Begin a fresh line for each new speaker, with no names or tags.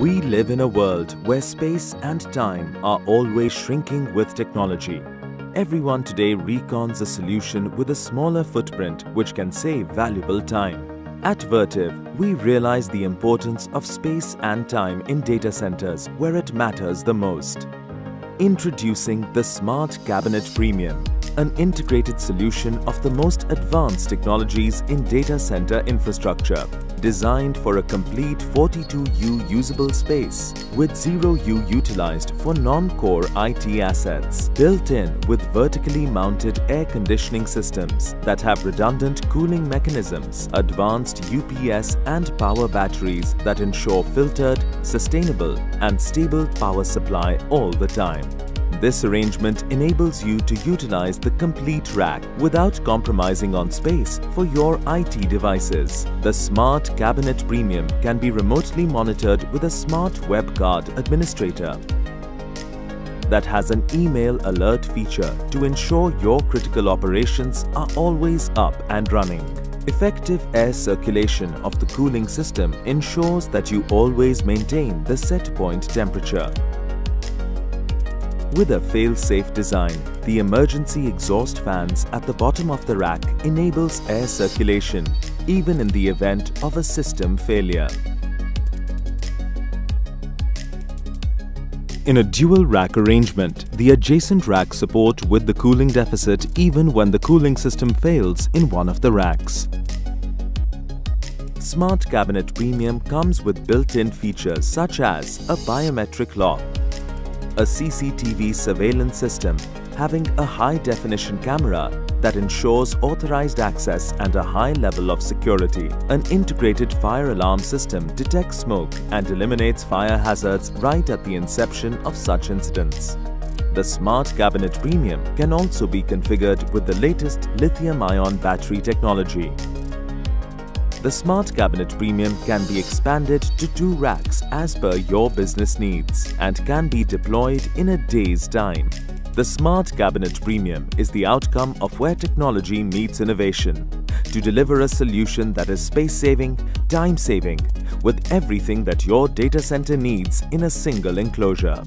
We live in a world where space and time are always shrinking with technology. Everyone today recons a solution with a smaller footprint which can save valuable time. At Vertiv, we realize the importance of space and time in data centers where it matters the most. Introducing the Smart Cabinet Premium, an integrated solution of the most advanced technologies in data center infrastructure designed for a complete 42U usable space with 0U utilized for non-core IT assets, built in with vertically mounted air conditioning systems that have redundant cooling mechanisms, advanced UPS and power batteries that ensure filtered, sustainable and stable power supply all the time. This arrangement enables you to utilize the complete rack without compromising on space for your IT devices. The Smart Cabinet Premium can be remotely monitored with a smart web card administrator that has an email alert feature to ensure your critical operations are always up and running. Effective air circulation of the cooling system ensures that you always maintain the set point temperature. With a fail-safe design, the emergency exhaust fans at the bottom of the rack enables air circulation even in the event of a system failure. In a dual rack arrangement, the adjacent racks support with the cooling deficit even when the cooling system fails in one of the racks. Smart Cabinet Premium comes with built-in features such as a biometric lock, a CCTV surveillance system having a high-definition camera that ensures authorized access and a high level of security. An integrated fire alarm system detects smoke and eliminates fire hazards right at the inception of such incidents. The Smart Cabinet Premium can also be configured with the latest lithium-ion battery technology the Smart Cabinet Premium can be expanded to two racks as per your business needs and can be deployed in a day's time. The Smart Cabinet Premium is the outcome of where technology meets innovation to deliver a solution that is space-saving, time-saving, with everything that your data center needs in a single enclosure.